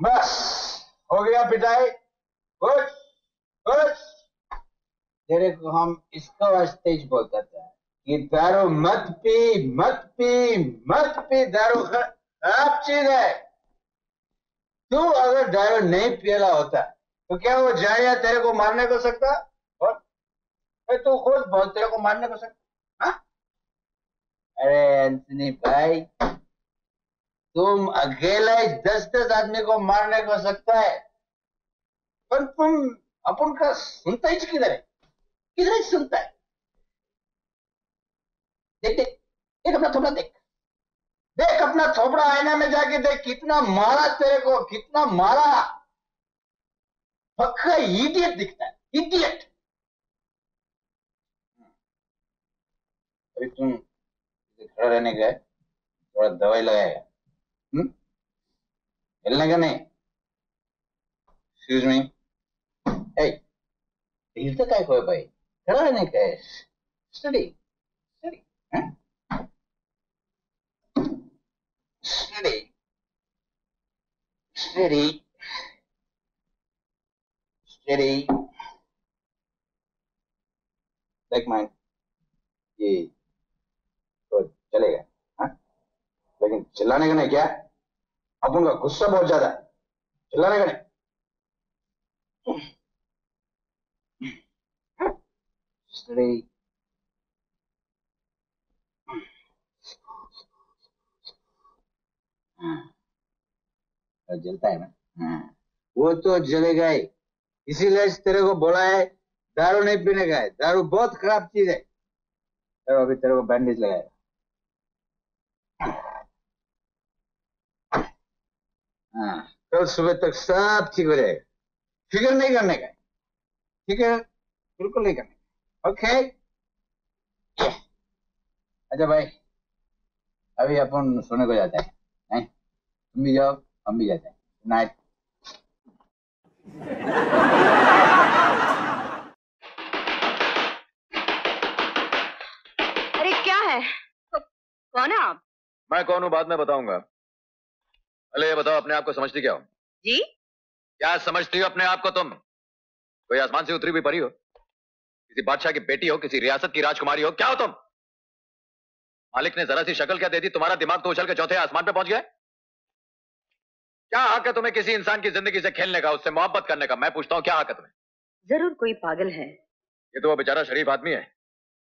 बस, हो गया पिटाई। कुछ कुछ तेरे को हम इसको वास्तेज बोलते थे कि दारू मत पी मत पी मत पी। दारू खराब चीज़ है। तू अगर दारू नहीं पियला होता तो क्या वो जाया तेरे को मारने को सकता? और तू खुद बोल, तेरे को मारने को सकता? अरे एंथनी भाई, तुम अकेला ही दस दस आदमी को मारने को सकता है, पर तुम अपन का सुनता ही किधर है? किधर ही सुनता है? देख देख देख अपना थोड़ा देख। देख अपना थोपड़ा आईना में जाके देख कितना मारा तेरे को, कितना मारा। पक्का इडियट दिखता है इडियट अभी तुम खड़ा रहने गए थोड़ा दवाई लगाएगा हम्म हिलने का नहीं एक्सक्यूज मी हिलते काय को भाई खड़ा रहने का है study study study study study देख माइंड ये तो चलेगा हाँ? लेकिन चिल्लाने का नहीं, क्या? अब का गुस्सा बहुत ज़्यादा है। चिल्लाने का नहीं। जलता है ना? हाँ। वो तो जलेगा ही। इसीलिए तेरे को बोला है, दारू नहीं पीने का है। दारू बहुत खराब चीज़ है। चलो अभी तेरे को बैंडेज लगाएगा हाँ। कल सुबह तक सब ठीक हो जाएगा। फ़िक्र नहीं करने का। ठीक है? बिल्कुल नहीं करने का। ओके? अच्छा भाई अभी अपन सोने को जाते हैं नहीं तुम भी जाओ हम भी जाते हैं। नाइट अरे क्या है? तो कौन है आप? मैं कौन हूँ बाद में बताऊँगा। पहले ये बताओ अपने आप को समझती क्या हो? जी? क्या समझती हो अपने आप को तुम? कोई आसमान से उतरी हुई परी हो? किसी बादशाह की बेटी हो? किसी रियासत की राजकुमारी हो? क्या हो तुम? मालिक ने जरा सी शक्ल क्या दे दी? तुम्हारा दिमाग तो उछल के चौथे आसमान पे पहुँच गया क्या हक है तुम्हें किसी इंसान की ज़िंदगी से खेलने का उससे मोहब्बत करने का? मैं पूछता हूँ क्या हक है तुम्हें? ज़रूर कोई पागल है। ये तो वो बेचारा शरीफ आदमी है।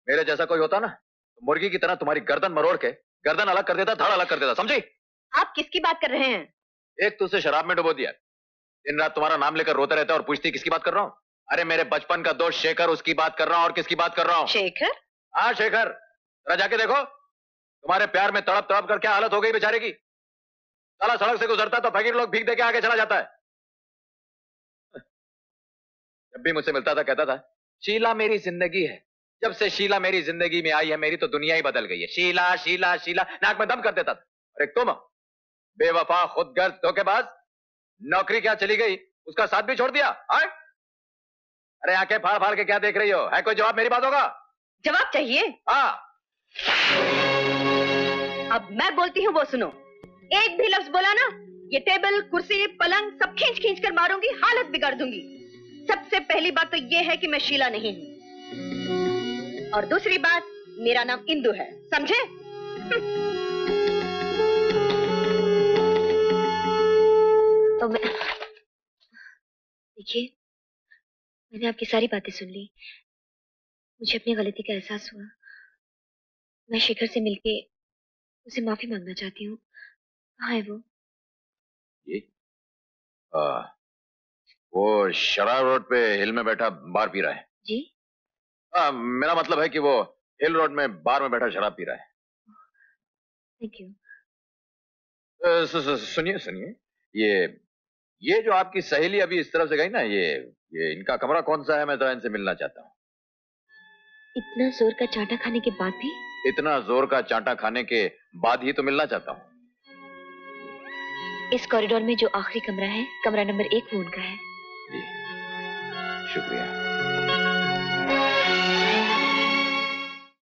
मेरे जैसा कोई होता ना तो मुर्गी की तरह तुम्हारी गर्दन मरोड़ के गर्दन अलग कर देता धड़ अलग कर देता समझी? आप किसकी बात कर रहे हैं? एक तो उसे शराब में डुबो दिया। दिन रात तुम्हारा नाम लेकर रोता रहता है और पूछती किसकी बात कर रहा हूँ? अरे मेरे बचपन का दोस्त शेखर उसकी बात कर रहा हूँ और किसकी बात कर रहा हूँ? शेखर? हाँ शेखर। जरा जाके देखो। तुम्हारे प्यार में तड़प तड़प कर क्या हालत हो गई बेचारे की? साला सड़क से गुजरता तो फकीर लोग भीख दे के आगे चला जाता है। जब भी मुझसे मिलता था कहता था शीला मेरी ज़िंदगी है। जब से शीला मेरी ज़िंदगी में आई है मेरी तो दुनिया ही बदल गई है। शीला शीला शीला। नाक में दम कर देता था। एक तुम बेवफा खुदगर्ज धोखेबाज। नौकरी क्या चली गई? उसका साथ भी छोड़ दिया? आए? अरे आँखें फाड़ फाड़ के क्या देख रही हो? है कोई जवाब मेरी बात होगा? जवाब चाहिए। हाँ। अब मैं बोलती हूँ वो सुनो। एक भी लफ्ज बोला ना ये टेबल कुर्सी पलंग सब खींच खींच कर मारूँगी हालत बिगाड़ दूँगी। सबसे पहली बात तो ये है कि मैं शीला नहीं हूँ। और दूसरी बात मेरा नाम इंदु है समझे? तो मैं देखिए मैंने आपकी सारी बातें सुन ली। मुझे अपनी गलती का एहसास हुआ। मैं शेखर से मिलके उसे माफ़ी मांगना चाहती हूँ। कहाँ है वो? ये आ, वो शराब रोड पे हिल में बैठा बार पी रहा है। जी। आ, मेरा मतलब है कि वो हिल रोड में बार में बैठा शराब पी रहा है। Thank you. सुनिए सुनिए। ये ये जो आपकी सहेली अभी इस तरफ़ से गई ना ये ये इनका कमरा कौन सा है? मैं जरा इनसे मिलना चाहता हूँ। इतना ज़ोर का चाटा खाने के बाद भी? इतना ज़ोर का चांटा खाने के बाद ही तो मिलना चाहता हूँ। इस कॉरिडोर में जो आखिरी कमरा है कमरा नंबर एक वो उनका है। जी शुक्रिया।